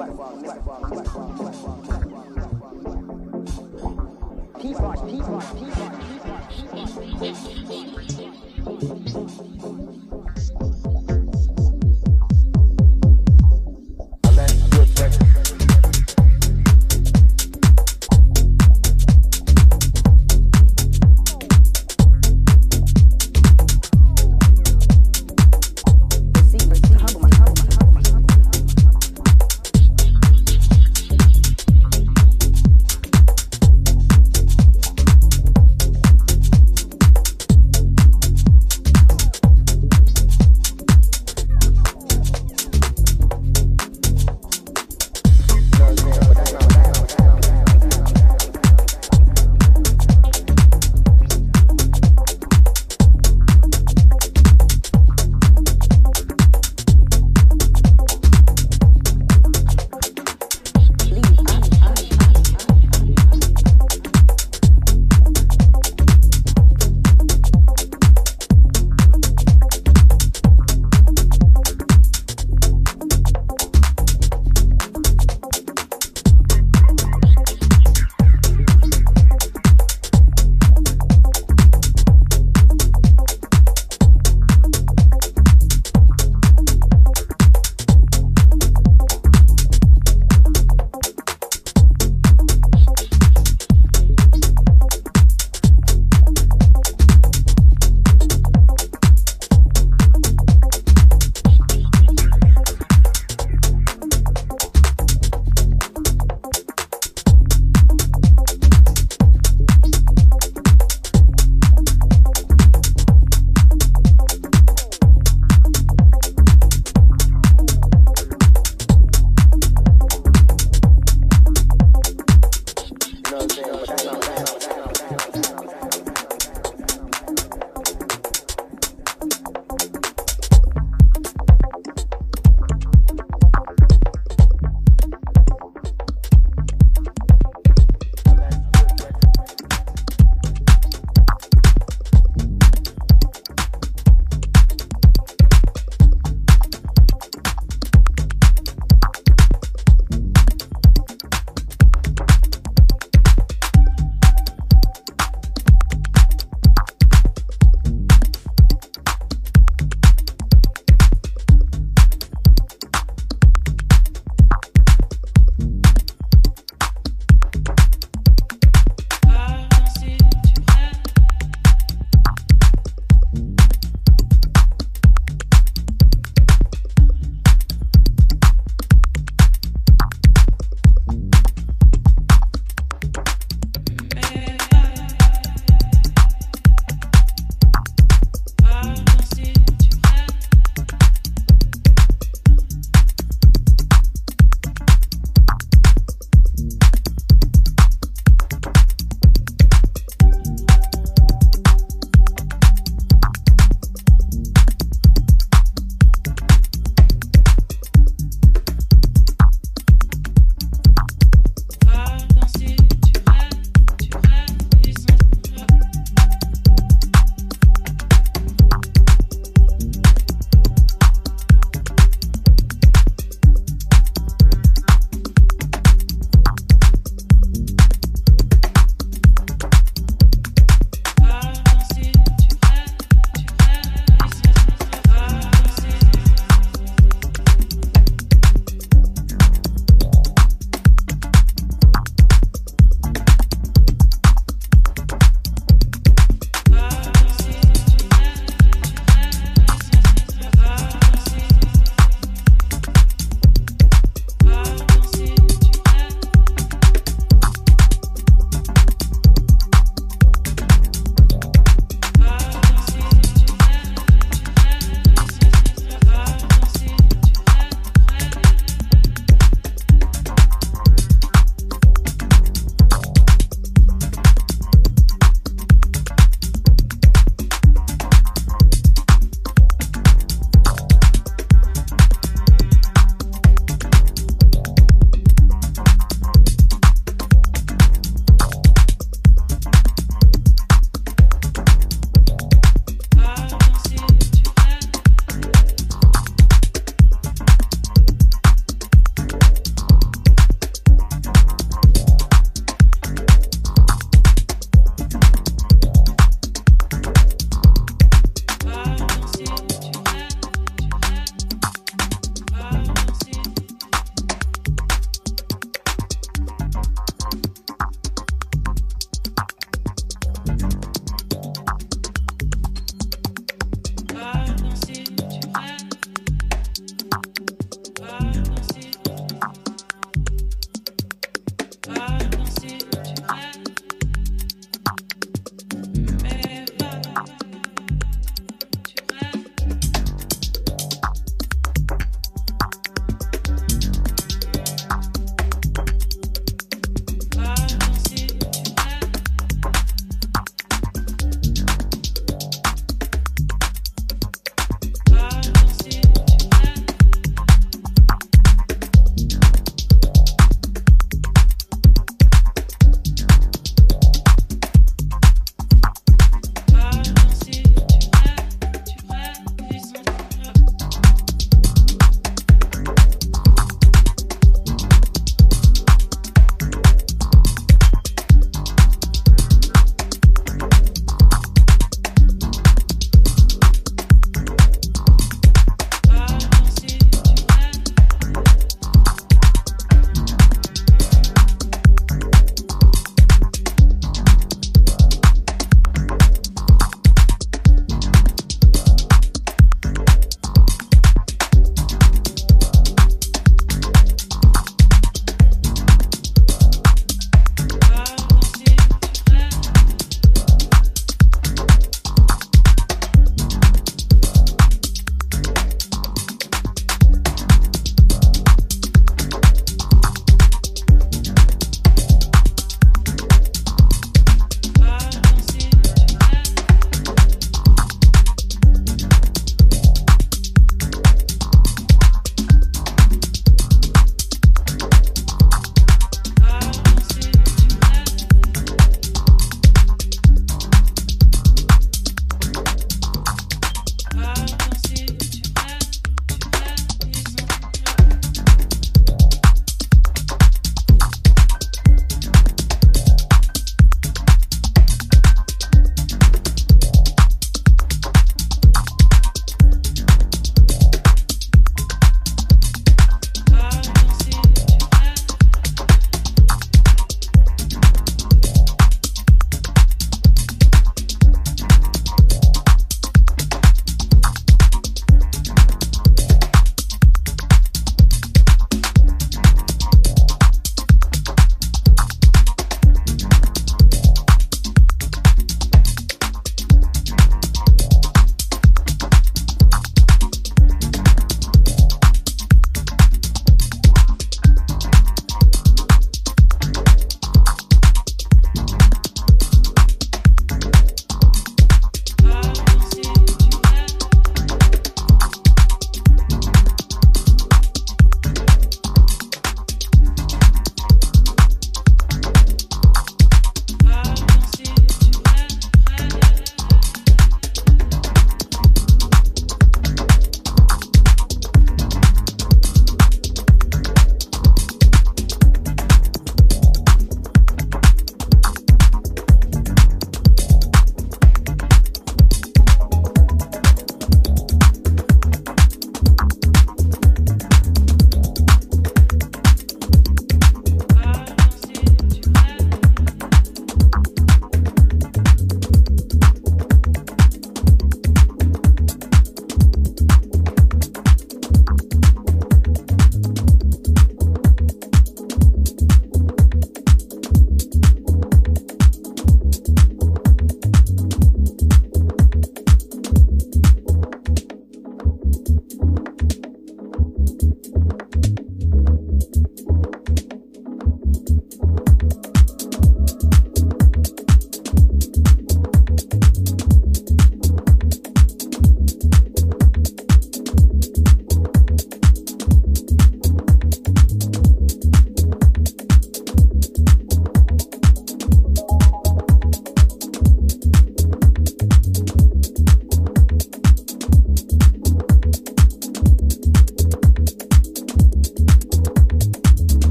platform.